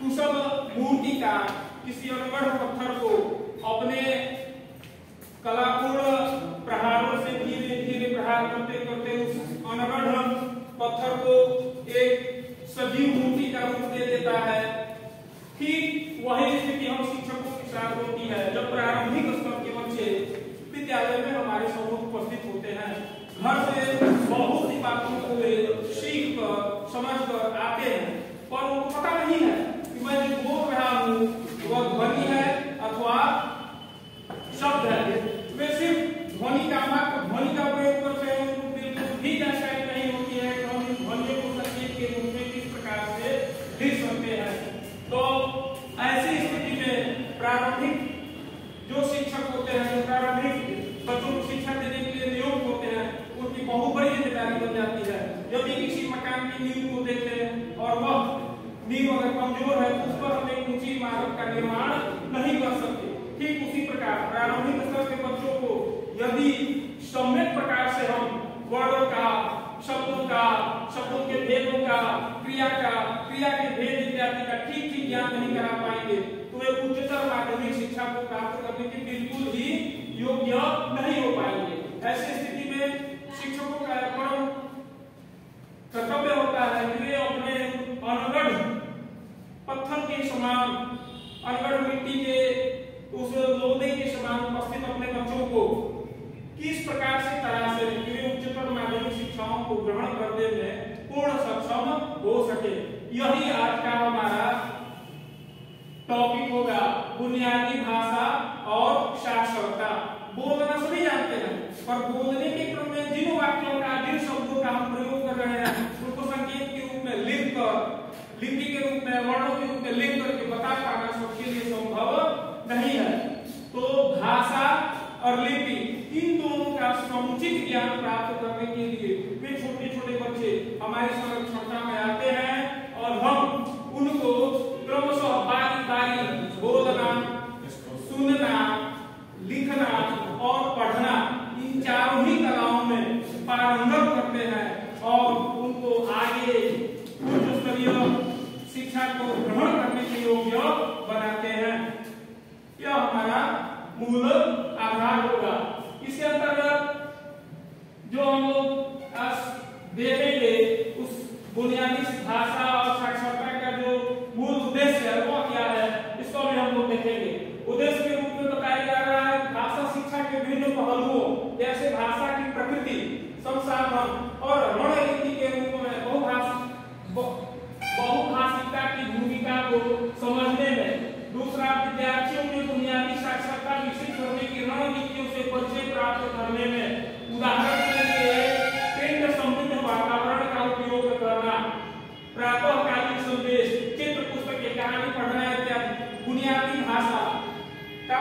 कुशल मूर्ति का किसी यमगढ़ पत्थर को अपने कलापूर्ण प्रहारों से धीरे धीरे प्रहार करते करते उस अनगढ़ पत्थर को एक सजीव मूर्ति का रूप दे देता है। ठीक वही स्थिति हम शिक्षकों के साथ होती है, जब प्रारंभिक स्तर के बच्चे विद्यालय में हमारे समूह उपस्थित होते हैं, घर से बहुत सी बातों को सीख कर, समझ कर आते हैं, पर वो पता नहीं है मैं जो बोल रहा हूँ, वह ध्वनि है अथवा शब्द है। मैं सिर्फ़ ध्वनि का मात्र, ध्वनि का कमज़ोर है, उस पर हम एक ऊँची इमारत का निर्माण नहीं कर सकते। ठीक उसी प्रकार, प्रारंभिक स्तर के बच्चों को यदि सम्यक प्रकार से हम वर्णों का, शब्दों का, शब्दों के भेदों का, क्रिया का, क्रिया के भेद इत्यादि का ठीक ठीक ज्ञान नहीं करा पाएँगे तो वे उच्चतर माध्यमिक शिक्षा को प्राप्त करने के बिल्कुल ही योग्य नहीं हो पाएँगे। हमारे छोटा में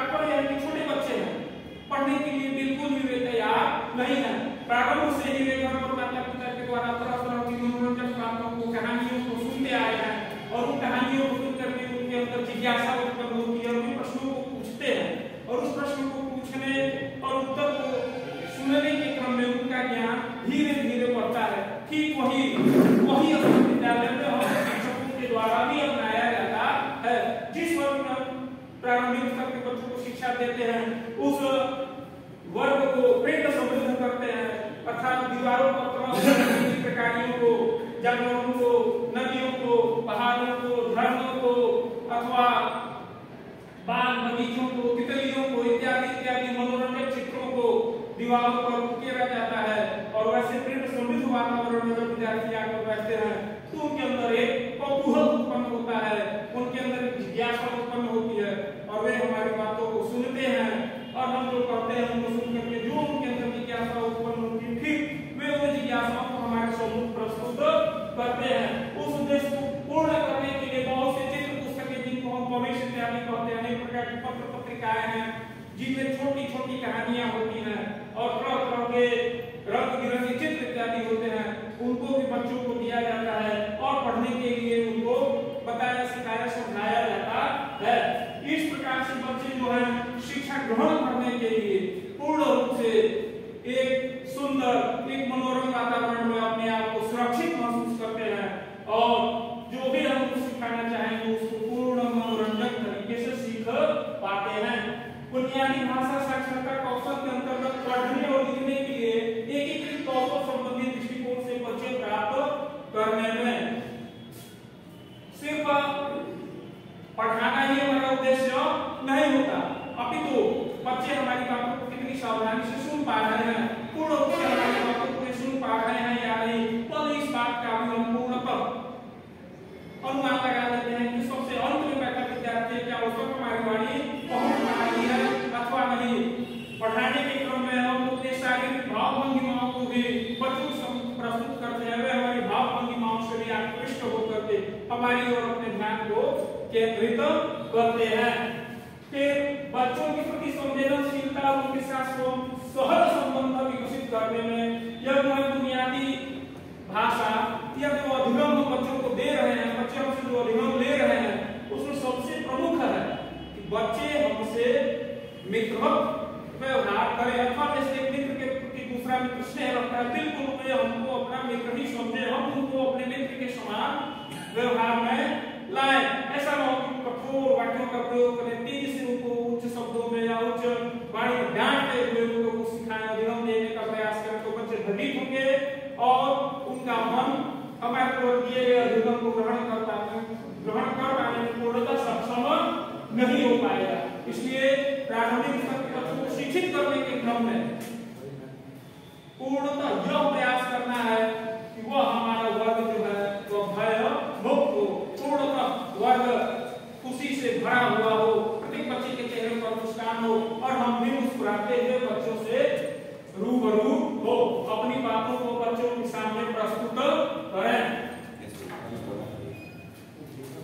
छोटे बच्चे हैं। पढ़ने के लिए बिल्कुल भी वे तैयार नहीं है। प्रारंभ से ही वे घर right there. बच्चों को दिया जाता है और पढ़ने के लिए उनको बताया सिखाया समझाया जाता है इस प्रकार से बच्चे जो है शिक्षा ग्रहण करने के लिए पूर्ण रूप से एक सुंदर एक मनोरम वातावरण में अपने आप को सुरक्षित महसूस करते हैं और जो भी हम उनको सिखाना चाहेंगे उसको पूर्ण मनोरंजक तरीके से सीख पाते हैं बुनियादी भाषा साक्षरता कौशल के अंतर्गत पढ़ने और लिखने के लिए एकीकृत कौशल संबंधी दृष्टिकोण से बच्चे प्राप्त करने में सिर्फ़ पढ़ाना ही हमारा उद्देश्य नहीं होता अपितु बच्चे हमारी बातों को कितनी सावधानी से सुन पा रहे हैं पूर्ण रूप से हमारी बातों को सुन पा रहे हैं या नहीं तो इस बात का भी हम पूर्णतः अनुमान लगा लेते हैं कि सबसे अंत में बैठा विद्यार्थी क्या उसको हमारी वाणी पहुँच पा रही है अथवा नहीं पढ़ाने के क्रम में हम अपने शारीरिक भाव भंगिमाओं को भी बच्चों से प्रस्तुत करते हैं वे हमारी भाव भंगिमाओं से भी आकृष्ट होकर के हमारी ओर अपने ध्यान को केंद्रित करते हैं। फिर बच्चों के प्रति संवेदनशीलता, उनके साथ सहज संबंध विकसित करने में यह जो बुनियादी भाषा या जो अधिगम हम बच्चों को दे रहे हैं, बच्चे हमसे जो अधिगम ले रहे हैं, उसमें सबसे प्रमुख है कि बच्चे हमसे मित्र व्यवहार करें। अथवा जैसे मित्र के प्रति दूसरा मित्र स्नेह रखता है, बिल्कुल हमको अपना मित्र ही समझे। हम उनको अपने मित्र के समान व्यवहार में लाए, ऐसा न हो कि कठोर वाक्यों का प्रयोग करें उच्च शब्दों में या उच्च वाणी में डांटते हुए देने का प्रयास करें तो बच्चे भयभीत होंगे और उनका मन हमारे गए अधिगम को ग्रहण कर ग्रहण कर पूर्णतः सक्षम नहीं हो पाएगा। इसलिए प्रारंभिक स्तर के बच्चों को शिक्षित करने के क्रम में पूर्णतः यह प्रयास करना है कि वह हमारा वर्ग जो है वह भय मुक्त हो पूर्णतः वर्ग खुशी से भरा हुआ हो, प्रत्येक बच्चे के चेहरे पर मुस्कान हो, और हम भी मुस्कुराते हुए बच्चों से रूबरू हो। अपनी बातों को बच्चों के सामने प्रस्तुत करें।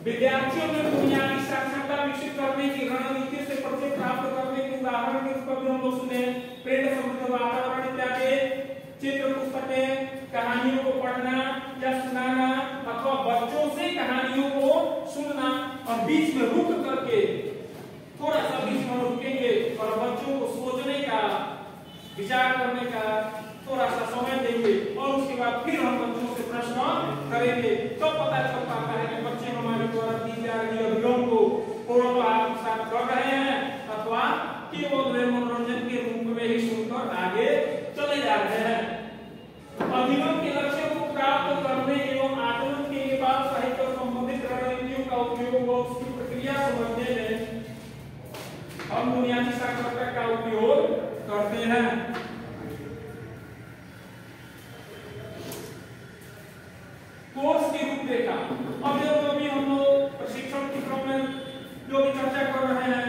विद्यार्थियों में बुनियादी साक्षरता विकसित करने की रणनीति से परिचय प्राप्त करने के उदाहरण के रूप में हम लोग सुने प्रेम समृद्ध वातावरण इत्यादि। चित्र, पुस्तकें, कहानियों को पढ़ना या सुनाना अथवा बच्चों से कहानियों को सुनना और बीच में रुक करके थोड़ा सा बीच में रुकेंगे और बच्चों को सोचने का, विचार करने का थोड़ा सा समय देंगे और उसके बाद फिर हम बच्चों से प्रश्न करेंगे। तो पता चल पाता है कि बच्चे हमारे द्वारा दी जा रही अभिगम को पूर्ण आत्मसात कर रहे हैं। अथवा केवल मनोरंजन के रूप में ही सुनकर आगे चले जा रहे हैं अधिगम के लक्ष्य को प्राप्त करने एवं आकलन के लिए बाल साहित्य और संबंधित रणनीतियों का उपयोग व उसकी प्रक्रिया समझने में हम बुनियादी साक्षरता का उपयोग करते हैं। कोर्स की रूपरेखा। अब जो अभी हम लोग प्रशिक्षण के क्रम में जो भी चर्चा कर रहे हैं,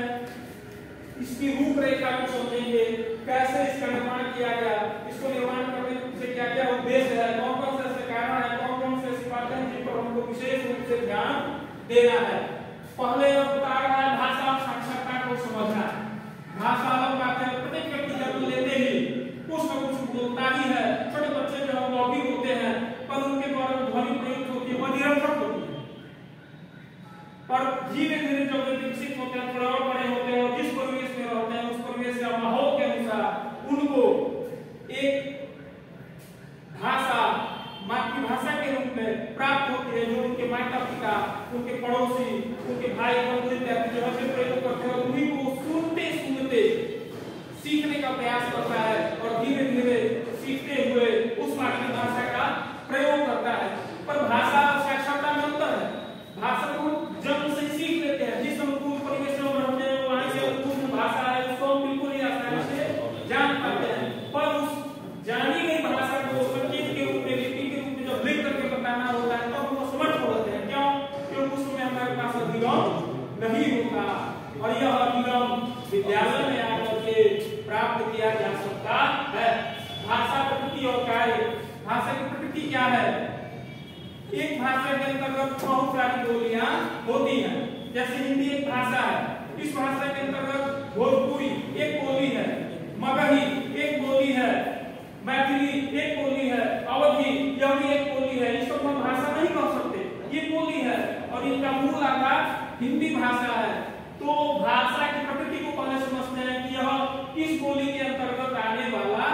इसकी रूपरेखा को समझेंगे कैसे इसका निर्माण किया गया, इसको निर्माण करने से क्या क्या उद्देश्य है कौन कौन से कारण है कौन कौन से ऐसी बातें जिन पर हमको विशेष रूप से ध्यान देना है। पहले बता रहा है, भाषा और साक्षरता को समझना। भाषा अलग बात है प्रत्येक व्यक्ति जन्म लेते ही, कुछ न कुछ बोलता ही है। छोटे बच्चे जो मौखिक होते हैं, पर उनके द्वारा ध्वनि प्रयुक्त होती है, वह निरर्थक होती है। पर धीरे धीरे जब वे विकसित होते हैं, थोड़ा और बड़े होते हैं, और जिस परिवेश में रहते हैं, उस परिवेश या माहौल के अनुसार उनको एक भाषा मातृभाषा के रूप में प्राप्त होती है, जो उनके माता पिता उनके पड़ोसी, उनके भाई बंधु इत्यादि जो से प्रयोग करते हैं, उन्हीं को सुनते सुनते सीखने का प्रयास करता है और धीरे धीरे सीखते हुए उस मातृभाषा का प्रयोग करता है पर भाषा और साक्षरता में अंतर है भाषा को जन्म से सीख लेते हैं जिस अनुकूल परिवेश में रहते हैं वहाँ से अनुकूल भाषा है उसको हम बिल्कुल ही आसानी से जान पाते हैं पर उस जानी गई भाषा को संकेत के रूप में लिपि के रूप में जब लिख करके बताना होता है तब हम समर्थ होते हैं क्यों क्योंकि उस समय हमारे पास अधिगम नहीं होता और यह अधिगम विद्यालय में आकर के प्राप्त किया जा सकता है भाषा प्रकृति और कार्य भाषा की प्रकृति क्या है एक भाषा के अंतर्गत बहुत सारी बोलियाँ होती हैं जैसे हिंदी एक भाषा है इस भाषा के अंतर्गत भोजपुरी एक बोली है मगही एक बोली है मैथिली एक बोली है अवधि यह भी एक बोली है इसको हम भाषा नहीं कह सकते ये बोली है और इनका मूल आधार हिंदी भाषा है तो भाषा की प्रकृति को पहले समझते हैं कि यह इस बोली के अंतर्गत आने वाला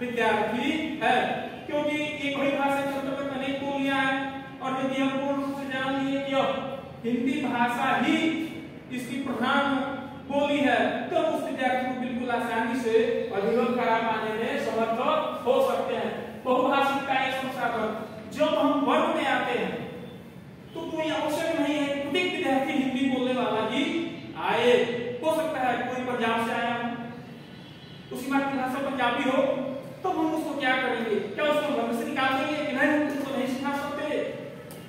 विद्यार्थी है क्योंकि एक ही भाषा के अंतर्गत अनेक बोलियाँ हैं और यदि हम पूर्ण रूप से जान लिए कि यह हिंदी भाषा ही इसकी प्रधान बोली है। तो उस विद्यार्थी को बिल्कुल आसानी से अधिगम करा पाने में समर्थ हो सकते हैं। बहुभाषिक का एक संसाधन। जब हम वर्ग में आते हैं तो कोई आवश्यक नहीं है। प्रत्येक विद्यार्थी हिंदी बोलने वाला ही आए। हो सकता है कोई पंजाब से आया हो। उसकी मातृभाषा पंजाबी हो। तो हम उसको क्या करेंगे? क्या उसको घर से निकाल देंगे कि नहीं? उसको नहीं सिखा सकते?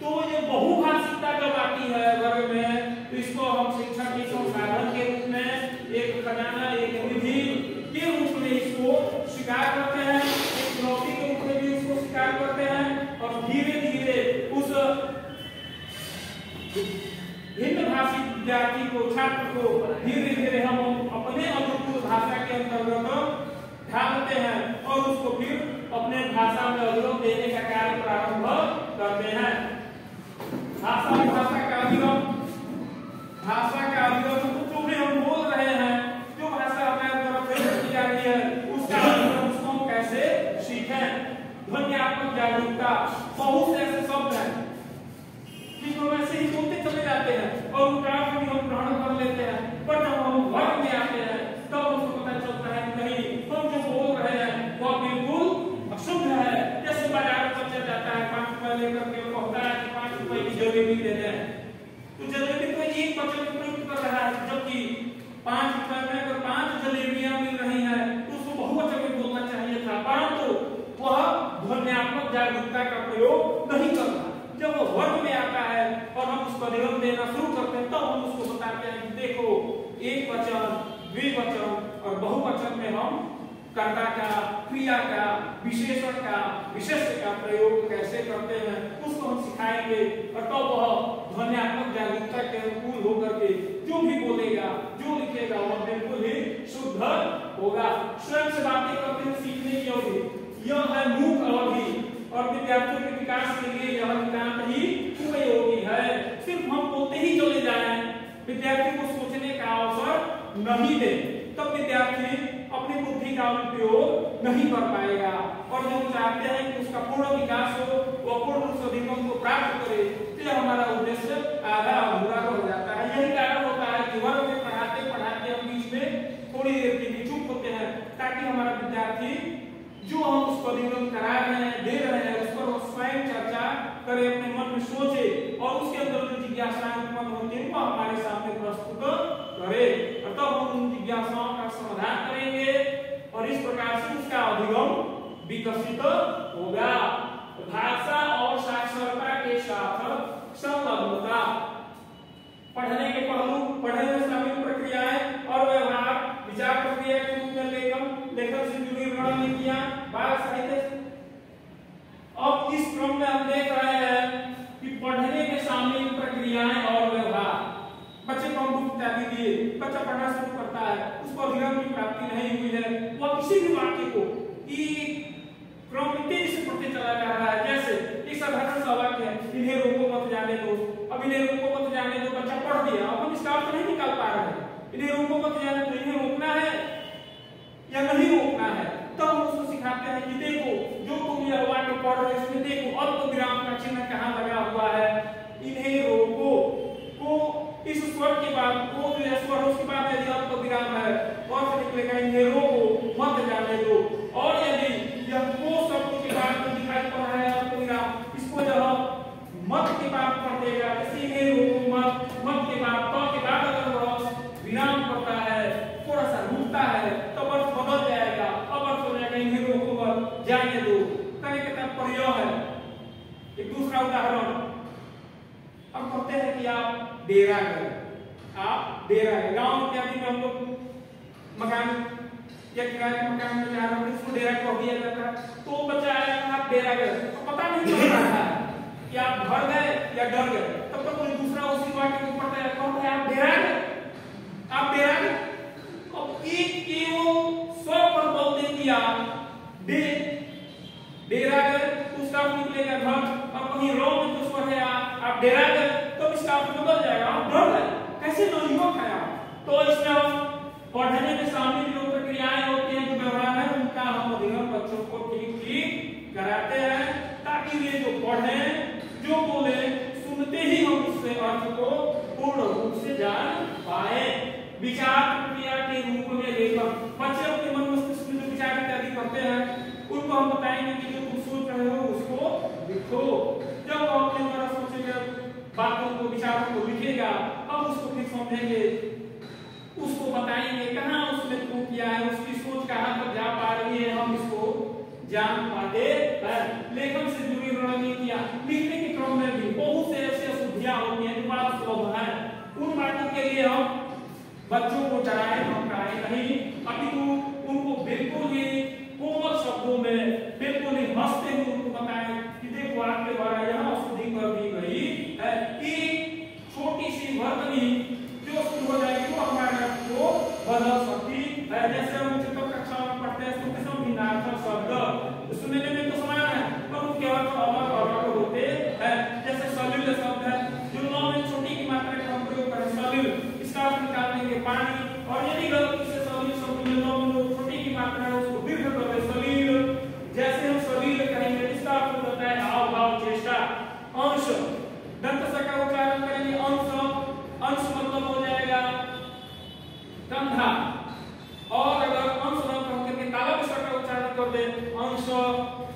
तो ये बहुभाषिकता जब आती है वर्ग में तो इसको हम शिक्षा के संसाधन के रूप में एक खजाना, एक निधि के रूप में इसको स्वीकार करते हैं, एक चुनौती के रूप में भी इसको स्वीकार करते हैं और धीरे धीरे उस हिंद भाषी विद्यार्थी को, छात्र को धीरे धीरे हम अपने अनुकूल भाषा के अंतर्गत ढालते हैं और उसको फिर अपने भाषा में अवरोध देने का कार्य प्रारंभ करते हैं। भाषा भाषा का अधिगम भाषा का अधिगम तो जो भी हम बोल रहे हैं जो भाषा हमारे द्वारा प्रयोग की जा रही है उसका अधिगम उसको हम कैसे सीखें ध्वनियात्मक जागरूकता बहुत से ऐसे शब्द हैं जिसको वैसे ही बोलते चले जाते हैं और उनका अर्थ भी हम ग्रहण कर लेते हैं पर जब हम वर्ग में आते हैं तब हमको पता चलता है कि नहीं हम जो बोल रहे हैं वह बिल्कुल अशुद्ध है जैसे बाज़ार में चल जाता है पाँच रुपए लेकर के कहता है कि पाँच रुपए की जलेबी दे दें तो जलेबी तो एक वचन प्रयुक्त कर रहा है जबकि पाँच रुपए में अगर पाँच जलेबियाँ मिल रही हैं तो उसको बहुवचन में बोलना चाहिए था परंतु वह ध्वनियात्मक जागरूकता का प्रयोग नहीं कर रहा जब वो वर्ग में आता है और हम उसको निगम देना शुरू करते हैं तब हम उसको बताते हैं कि देखो एक वचन द्विवचन और बहुवचन में हम कर्ता का, क्रिया का, विशेषण का, विशेष का प्रयोग कैसे करते हैं, उसको हम सिखाएँगे। और तब वह ध्वनियात्मक जागरूकता के अनुकूल होकर के जो भी बोलेगा, जो लिखेगा, वह बिल्कुल ही शुद्ध होगा। स्वयं से बातें करते हुए सीखने की अवधि। यह है मूक अवधि। और विद्यार्थियों के विकास के लिए यह नितांत ही उपयोगी है। सिर्फ़ हम बोलते ही चले जाए विद्यार्थी को सोचने का अवसर नहीं दे, तब विद्यार्थी अपनी बुद्धि का उपयोग नहीं कर पाएगा। और जो चाहते हैं कि उसका पूर्ण विकास हो, वह पूर्ण रूप से अधिगम को प्राप्त करे तो यह हमारा उद्देश्य आधा अधूरा रह जाता है। यही कारण होता है कि वर्ग में पढ़ाते पढ़ाते हम बीच में थोड़ी देर के लिए चुप होते हैं, ताकि हमारा विद्यार्थी जो हम उसको अधिगम करा रहे हैं, दे रहे हैं, उस पर वो स्वयं चर्चा करे, अपने मन में सोचे, और उसके अंदर जो हैं, वो हमारे सामने प्रस्तुत हम उन जिज्ञासाओं का समाधान करेंगे और इस प्रकार से उसका अधिगम विकसित होगा। भाषा और साक्षरता के साथ संलग्नता पढ़ने के पहलू, पढ़ने में शामिल प्रक्रियाएँ और व्यवहार, विचार प्रक्रिया के रूप में लेखन लेखन से जुड़ी रणनीतियाँ बाल साहित्य अब इस क्रम में हम देख रहे हैं कि पढ़ने में शामिल प्रक्रियाएँ और व्यवहार बच्चे को हम बुक बच्चा पढ़ना शुरू करता है, उसको अधिगम की प्राप्ति नहीं हुई है। वह किसी भी वाक्य को ई क्रम में तेज़ी से पढ़ते चला जा रहा है। जैसे एक साधारण सा वाक्य है, इन्हें रोको मत जाने दो। अब इन्हें रोको मत जाने दो, बच्चा पढ़ दिया अब हम इसका अर्थ नहीं निकाल पा रहे। इन्हें रोको मत जाने दो, इन्हें रोकना है या नहीं रोकना है? तब हम उसको सिखाते हैं कि देखो, जो तुम यह वाक्य पढ़ रहे इसमें देखो अल्प विराम का चिन्ह कहाँ लगा हुआ है? इन्हें रोको को इस स्वर के बाद को जो है स्वर उसके बाद यदि अल्प विराम है। और से निकलेगा इन्हें रोको मत जाने दो। और यदि यह को शब्द के बाद जो दिखाई पड़ रहा है अल्प विराम, इसको जो मत के बाद पढ़ देगा जैसे इन्हें रोको मत मत के बाद तो के बाद अगर वह विराम करता है थोड़ा सा रुकता है तो अर्थ बदल जाएगा। अब अर्थ हो जाएगा इन्हें रोको मत जाने दो। कहने के तात्पर्य है। एक दूसरा उदाहरण। हम कहते हैं कि आप डेरा करें आप डेरा है। गाँव में क्या भी हम लोग मकान या किराए के मकान में जा रहे हैं उसको डेरा कह दिया जाता है? तो बच्चा आया आप डेरा गए तो पता नहीं चल रहा था कि आप घर गए या डर गए, तब तक कोई दूसरा उसी वाक्य को पढ़ता है कहते हैं उसको फिर समझेंगे उसको बताएँगे कहा उसने क्यों किया है उसकी सोच कहाँ पर जा पा रही है हम इसको जान पाते हैं लेखन से जुड़ी रणनीतियाँ लिखने के क्रम में भी बहुत से ऐसी अशुद्धियाँ होती हैं जो बड़ा सुलभ है उन बातों के लिए हम बच्चों को डराए धमकाए नहीं अभी तो उनको बिल्कुल ही कोमल शब्दों में बिल्कुल ही हँसते हुए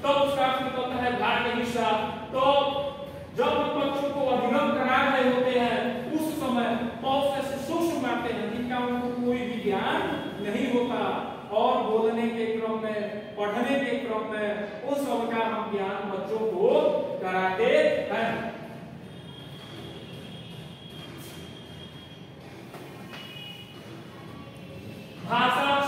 तो उसका अर्थ है हिस्सा तो जब हम को अधिगम करा रहे होते हैं, उस समय बहुत सूक्ष्म हैं जिनका उनको कोई भी ज्ञान नहीं होता। और बोलने के क्रम में, पढ़ने के क्रम में, उस सब का हम ज्ञान बच्चों को कराते हैं। भाषा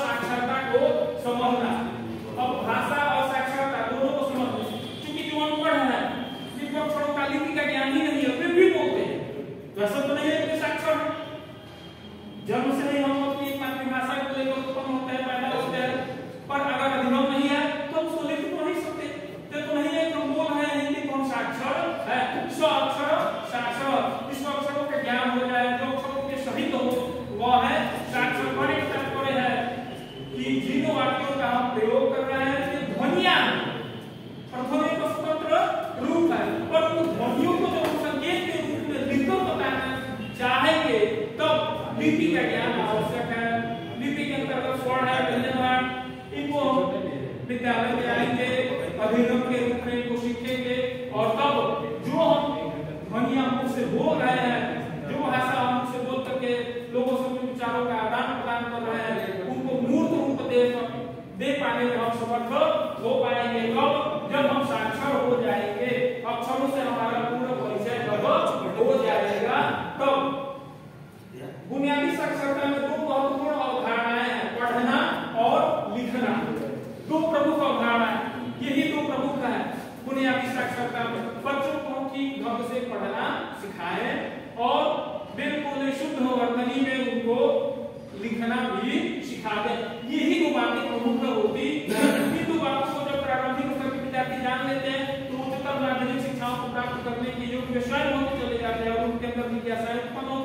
देते हैं तो उच्चतर नागरिक शिक्षाओं को प्राप्त करने के योग्य स्वयं होते चले जाते हैं और उनके अंदर जिज्ञासा उत्पन्न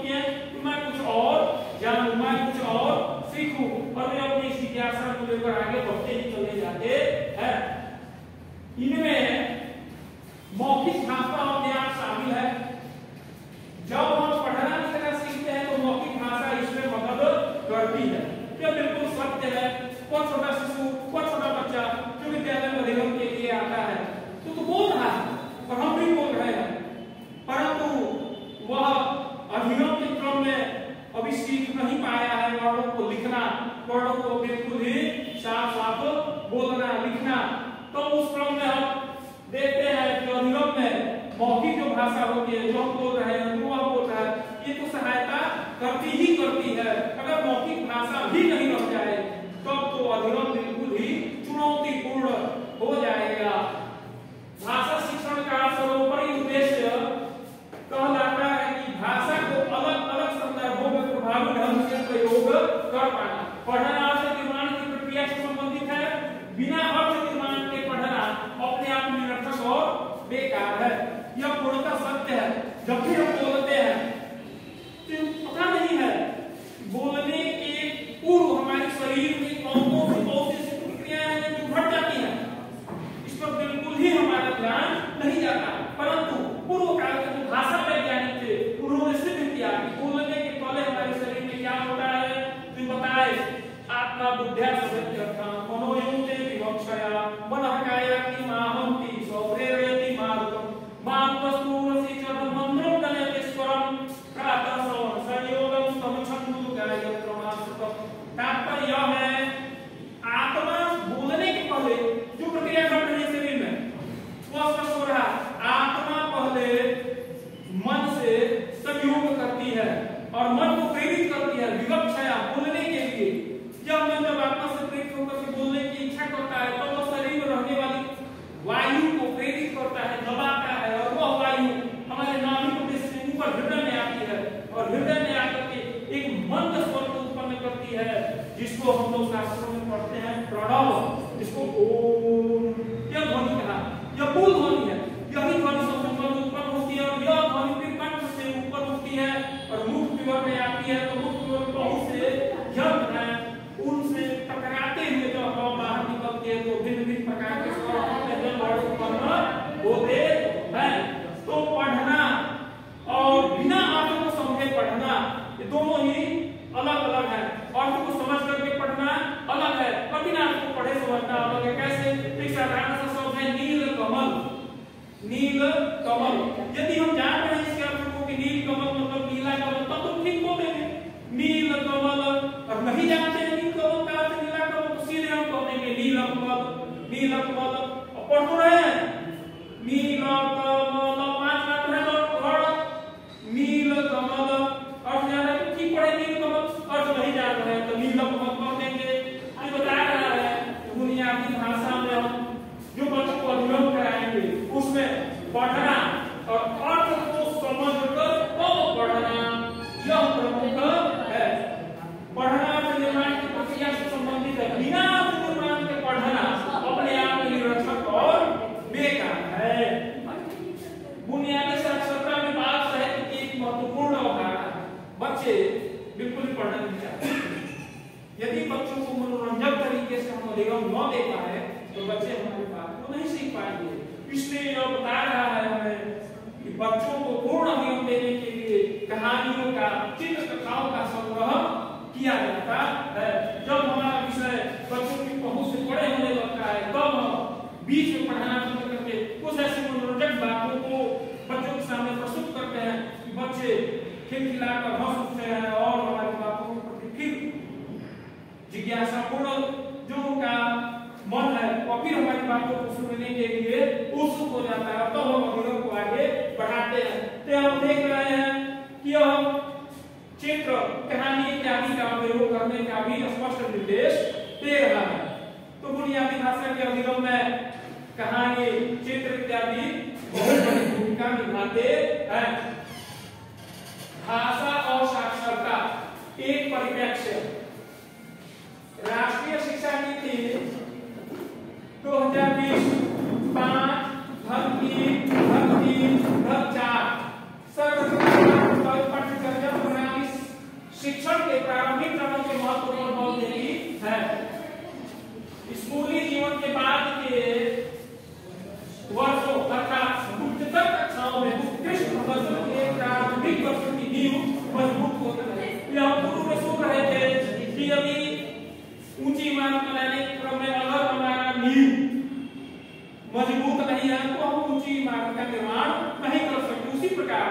नहीं है तो हम ऊँची इमारत का निर्माण नहीं कर सकते। उसी प्रकार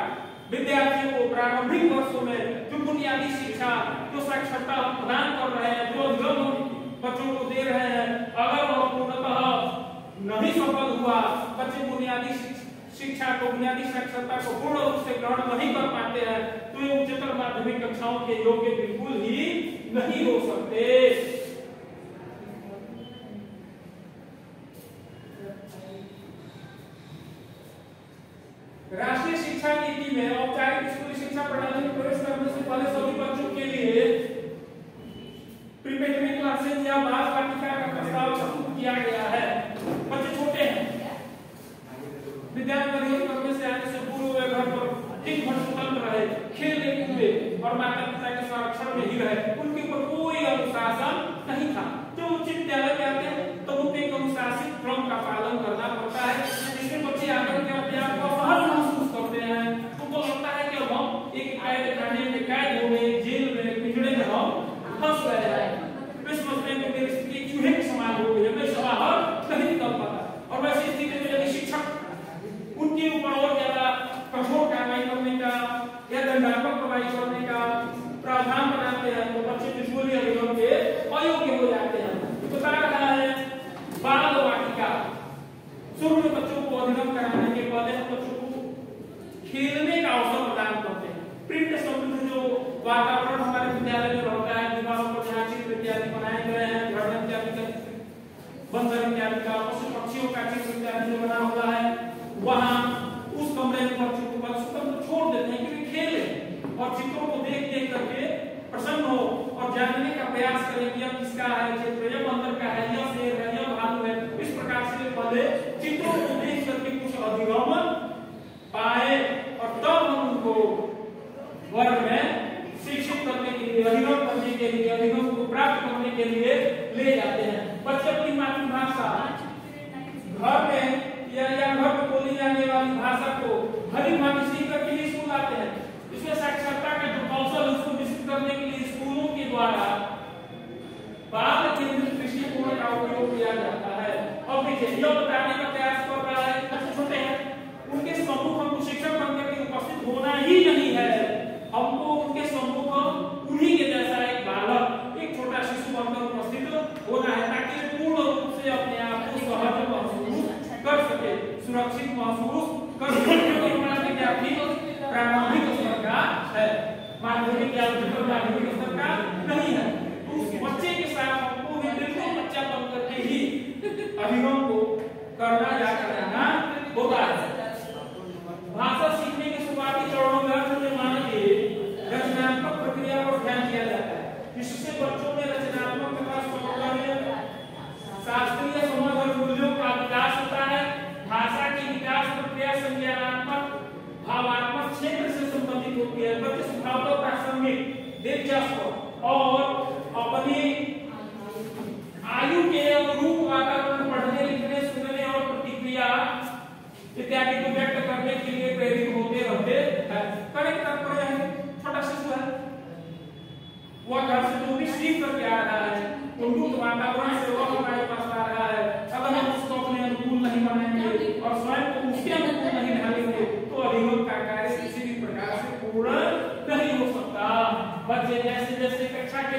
विद्यार्थियों को प्रारंभिक वर्षों में जो बुनियादी शिक्षा, जो साक्षरता हम प्रदान कर रहे हैं, जो जो बच्चों को दे रहे हैं, अगर वह पूर्णतः नहीं सफल हुआ, बच्चे बुनियादी शिक्षा को, बुनियादी साक्षरता को पूर्ण रूप से ग्रहण नहीं कर पाते हैं तो ये उच्चतर माध्यमिक कक्षाओं के योग्य बिल्कुल ही नहीं हो सकते। में औपचारिक स्कूली शिक्षा प्रणाली में प्रवेश करने से पहले सभी बच्चों के लिए प्रीमेट्रिक क्लासेज या बाल वाटिका का प्रस्ताव प्रस्तुत किया गया है। बच्चे छोटे हैं। विद्यालय प्रवेश करने से आने से पूर्व वे घर पर दिन भर स्वतंत्र रहे खेलने कूदे और माता पिता के संरक्षण में ही रहे। उनके ऊपर कोई अनुशासन नहीं था। जो उच्च विद्यालय में आते हैं तो उनको अनुशासित क्रम का पालन करना पड़ता है, जिसमें बच्चे आगे खेलने का अवसर प्रदान करते हैं। प्रिंट समृद्ध जो वातावरण हमारे विद्यालय में रहता है, दीवारों पर चित्र इत्यादि बनाए गए हैं घर इत्यादि का बंदर इत्यादि का, पशु पक्षियों का चित्र इत्यादि जो बना हुआ है, वहाँ उस कमरे में पशु को तो छोड़ देते हैं क्योंकि खेले और चित्रों को देख देख करके प्रसन्न हो और जानने का प्रयास करें कि अब किसका है चित्र क्षेत्र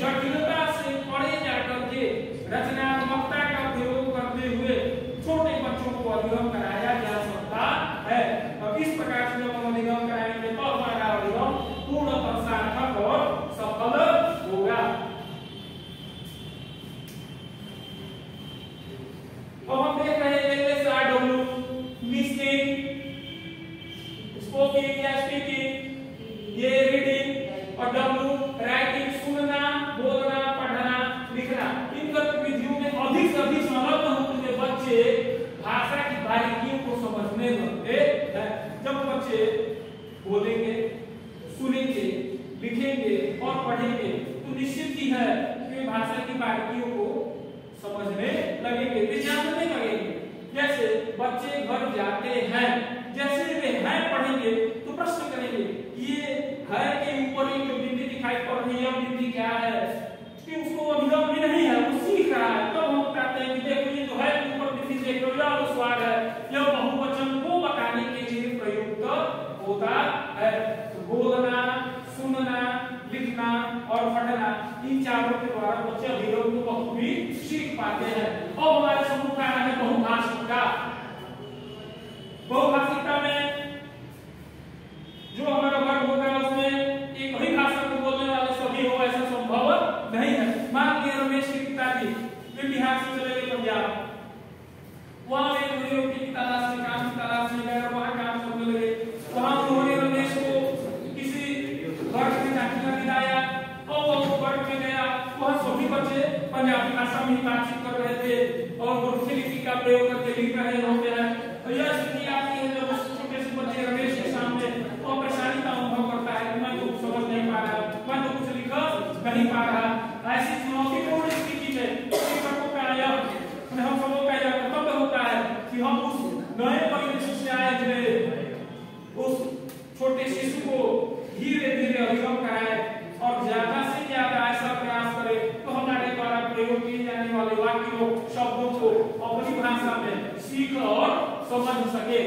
જટિલ પાસે પડે જ આટલ જે રચના प्रयोग करके लिख रहे होते हैं तो यह स्थिति आती है जब उस छोटे से बच्चे रमेश के सामने और परेशानी का अनुभव करता है कि मैं तो कुछ समझ नहीं पा रहा मैं तो कुछ लिख नहीं पा रहा ऐसी चुनौतीपूर्ण स्थिति में शिक्षकों का यह हम सबों का यह कर्तव्य होता है कि हम उस नए परिवेश से आए हुए उस छोटे शिशु को धीरे धीरे अभिगम कराए और ज़्यादा से ज़्यादा ऐसा प्रयास करे तो हमारे द्वारा प्रयोग किए जाने वाले वाक्यों शब्दों को अपनी भाषा में सीख और समझ सके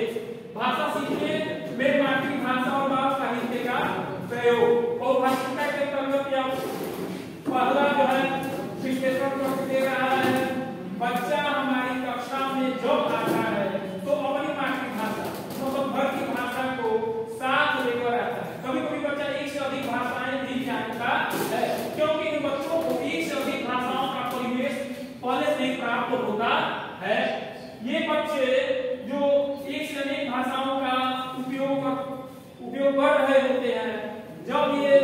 भाषा सीखने में मातृभाषा और बाल साहित्य का प्रयोग और भाषा के अंतर्गत या पहला जो है विश्लेषण करके दे रहा है बच्चा हमारी कक्षा में जब आता है तो अपनी मातृभाषा मतलब घर की भाषा को साथ लेकर आता है कभी कभी बच्चा एक से अधिक भाषाएँ भी जानता है क्योंकि इन बच्चों को एक से अधिक भाषाओं का परिवेश पहले से ही प्राप्त होता है ये बच्चे जो एक से अनेक भाषाओं का उपयोग उपयोग कर रहे होते हैं जब ये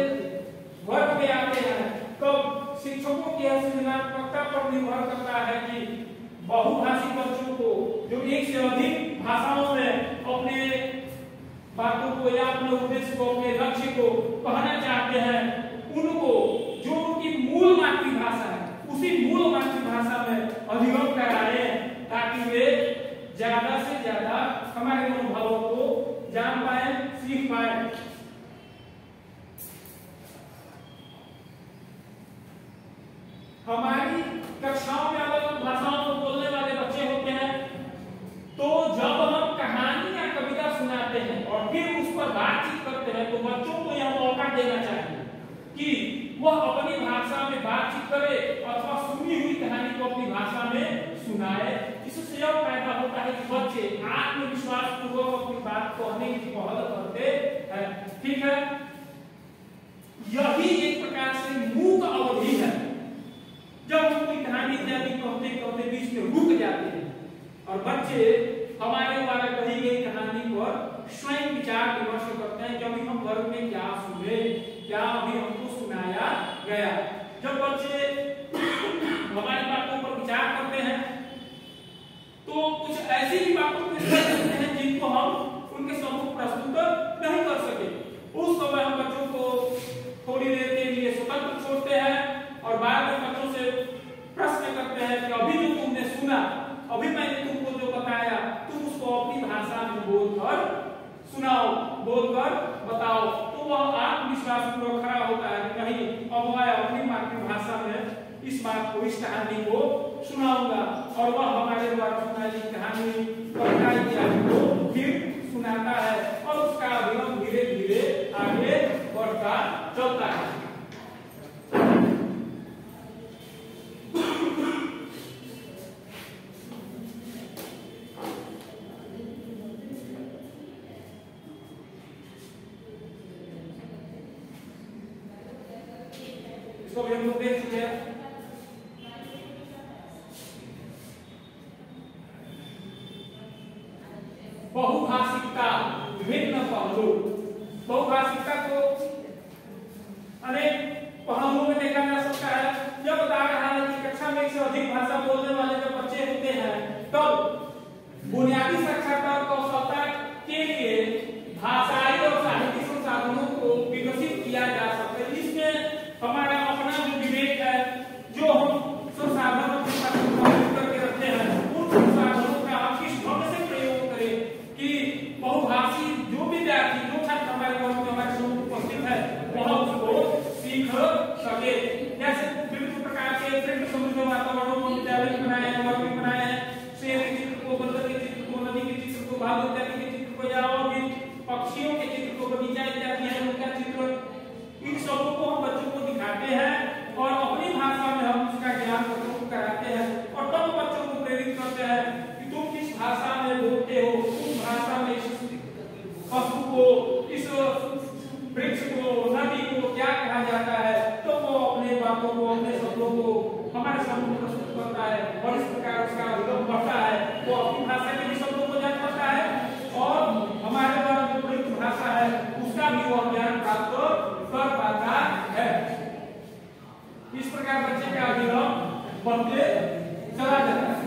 वर्ग में आते हैं तब शिक्षकों की सृजनात्मकता पर निर्भर करता है कि बहुभाषी बच्चों को, जो एक से अधिक भाषाओं में अपने बातों को या अपने उद्देश्य को, अपने लक्ष्य को कहना चाहते हैं, उनको, जो उनकी मूल मातृभाषा है, उसी मूल मातृभाषा में अधिगम कराए, ताकि वे ज़्यादा से ज़्यादा हमारे अनुभवों को जान पाए, सीख पाए। हमारी कक्षाओं में अलग अलग भाषाओं को बोलने वाले बच्चे होते हैं तो जब हम कहानी या कविता सुनाते हैं और फिर उस पर बातचीत करते हैं तो बच्चों को यह मौका देना चाहिए कि वह अपनी भाषा में बातचीत करे अथवा सुनी हुई कहानी को अपनी भाषा में सुनाए। इससे यह पैदा होता है कि बच्चे आत्मविश्वास पूर्वक अपनी बात कहने की पहल करते हैं, ठीक है? यही एक प्रकार से मूक अवधि है। जब कोई कहानी इत्यादि कहते कहते बीच में रुक जाते हैं। और बच्चे हमारे द्वारा कही गई कहानी पर स्वयं विचार विमर्श करते हैं अभी हम वर्ग में क्या सुने, क्या अभी हमको सुनाया गया? जब बच्चे हमारी बातों पर विचार करते हैं तो कुछ ऐसी भी बातों करते हैं जिनको हम उनके सम्मुख प्रस्तुत नहीं कर सके। उस समय हम बच्चों को थोड़ी देर के लिए स्वतंत्र छोड़ते हैं और बाद में बच्चों से प्रश्न करते हैं कि अभी जो तुमने सुना, अभी मैंने तुमको जो बताया, तुम उसको अपनी भाषा में बोलकर सुनाओ, बोलकर बताओ। तो वह आत्मविश्वास पूर्वक खड़ा होता है नहीं, अब मैं अपनी मातृभाषा में इस बात को, इस कहानी को सुनाऊँगा। और वह हमारे द्वारा सुनाई कहानी को फिर सुनाता है और उसका अभिगम धीरे धीरे आगे बढ़ता चलता है। शब्द करता है। और इस प्रकार उसका विलोम बढ़ता है तो अपनी भाषा के भी शब्दों को ज्ञान करता है और हमारे द्वारा जो प्रयुक्त भाषा है उसका भी वह ज्ञान प्राप्त कर पाता है इस प्रकार बच्चे का विलोम बढ़ते चला जाता है।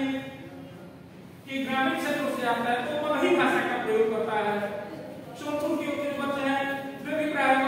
है कि ग्रामीण क्षेत्रों से आता है तो वह वही भाषा का प्रयोग करता है। चौथों के बच्चे हैं, वे भी प्रायः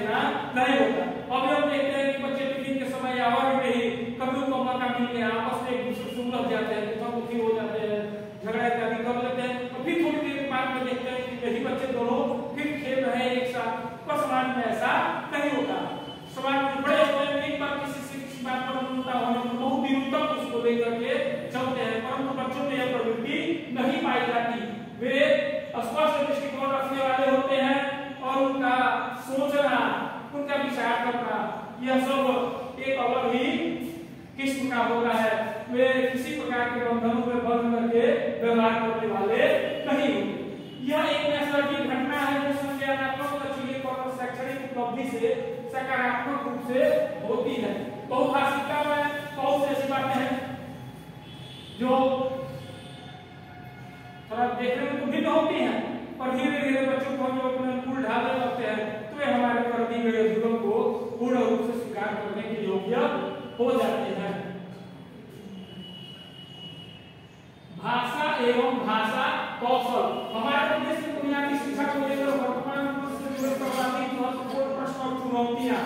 देना नहीं होता। अब हम देखते हैं कि बच्चे टिफ़िन के समय और में ही कभी मौका मिल गया आपस में एक दूसरे से उलझ जाते हैं मुखामुखी हो जाते हैं, झगड़ा इत्यादि कर लेते हैं। और फिर थोड़ी देर बाद में देखते हैं कि यही बच्चे दोनों फिर खेल रहे हैं एक साथ पर समाज में ऐसा नहीं होता समाज में बड़े हुए एक बार किसी से किसी बात पर मनमुटा होने पर बहुत दिनों तक उसको लेकर के चलते हैं परंतु बच्चों में यह प्रवृत्ति नहीं पाई जाती वे स्पष्ट दृष्टिकोण रखने वाले होते हैं और उनका सोचना उनका विचार करना यह सब एक अलग ही किस्म का होता है वे किसी प्रकार के बंधनों में बंध करके व्यवहार करने वाले नहीं होते यह एक ऐसा की घटना है जो संज्ञानात्मक लचीले और उपलब्धि से, सकारात्मक रूप से होती है। बहुभाषिकता में बहुत सी ऐसी बातें हैं जो थोड़ा देखने में तो भिन्न होती हैं, पर धीरे धीरे बच्चों को हम जो अपने अनुकूल ढालने लगते हैं। तो वे हमारे कर दी गई अधूरों को पूर्ण रूप से स्वीकार करने के योग्य हो जाते हैं। भाषा एवं भाषा कौशल। हमारे देश में बुनियादी शिक्षा को लेकर वर्तमान में से जुड़े सर्वाधिक महत्वपूर्ण प्रश्न चुनौतियाँ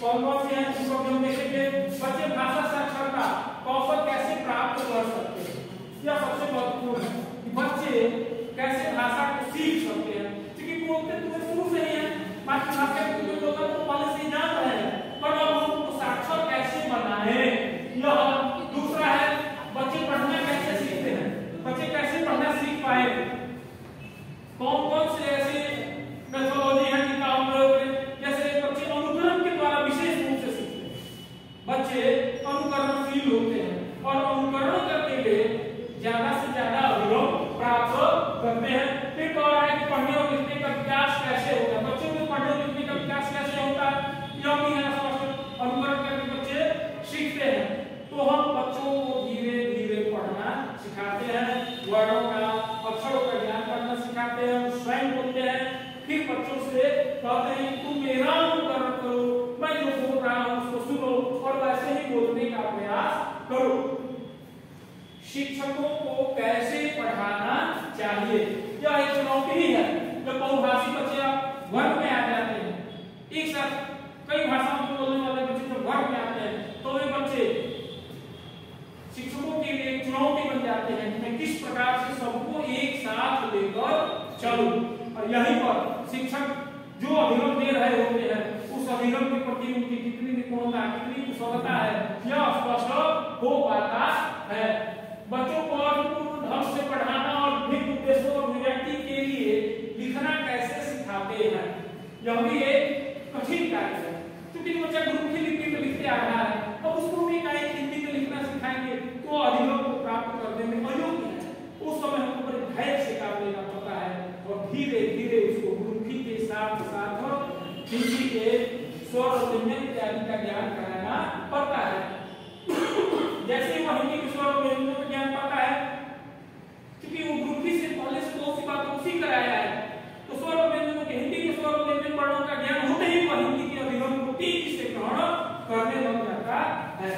कौन कौन सी हैं जिनको हम देखेंगे, बच्चे भाषा साक्षरता, कौशल कैसे प्राप्त कर सकते हैं? यह सबसे महत्वपूर्ण है कि बच्चे कैसे भाषा को सीख सकते हैं। क्योंकि बोलते तो शुरू से ही है। मातृभाषा के जो लोग तो पहले से जान रहे हैं। पर अब उनको साक्षर कैसे बनाए यह दूसरा है, बच्चे पढ़ना कैसे सीखते हैं? बच्चे कैसे पढ़ना सीख पाए? कौन कौन से ऐसे मेथोडोलॉजी है जिनका हम प्रयोग करें जैसे बच्चे अनुकरण के द्वारा विशेष रूप से सीखते हैं बच्चे अनुकरणशील होते हैं और अनुकरण करते हुए ज़्यादा से ज़्यादा अनुभव प्राप्त करते हैं फिर कह रहा है कि पढ़ने और लिखने का विकास कैसे होता है बच्चों में पढ़ने और लिखने का विकास कैसे होता है यह भी है समझ अनुकरण करके बच्चे सीखते हैं तो हम बच्चों को धीरे धीरे पढ़ना सिखाते हैं वर्णों का अक्षरों का ज्ञान करना सिखाते हैं स्वयं बोलते हैं फिर बच्चों से कहते हैं कि तुम मेरा अनुकरण करो मैं जो बोल रहा हूँ उसको सुनो और वैसे ही बोलने का प्रयास करो शिक्षकों को कैसे पढ़ाना चाहिए? यह एक चुनौती ही है जब बहुभाषी बच्चे आप वर्ग में आ जाते हैं। एक साथ कई भाषाओं में बोलने वाले बच्चे जब वर्ग में आते हैं तो वे बच्चे शिक्षकों के लिए चुनौती बन जाते हैं मैं किस प्रकार से सबको एक साथ लेकर चलूँ। और यहीं पर शिक्षक जो अभिगम दे रहे होते हैं, उस अभिगम के प्रति उनकी कितनी निपुणता, कितनी कुशलता है, यह स्पष्ट हो पाता है। बच्चों को अर्थपूर्ण ढंग से पढ़ाना और विभिन्न उद्देश्यों और अभिव्यक्ति के लिए लिखना कैसे सिखाते हैं? यह भी एक कठिन कार्य है। क्योंकि बच्चा गुरुमुखी लिपि में लिखते आ रहा है, अब उसको भी एक हिंदी में लिखना सिखाएँगे तो अधिगम को प्राप्त करने में अयोग्य है। उस समय हमको बड़े धैर्य से काम लेना पड़ता है और धीरे धीरे उसको गुरुमुखी के साथ साथ हिंदी के स्वर और व्यंजन इत्यादि का ज्ञान कराना पड़ता है। जैसे ही वह हिंदी के स्वर और व्यंजनों का ज्ञान पाता है क्योंकि वो गुरुमुखी से पहले से बहुत सी बातें उसी कराया है तो स्वर व्यंजनों के हिंदी के स्वर व्यंजन वर्णों का ज्ञान होते ही वह हिंदी के अधिगम को तेज़ी से ग्रहण करने लग जाता है।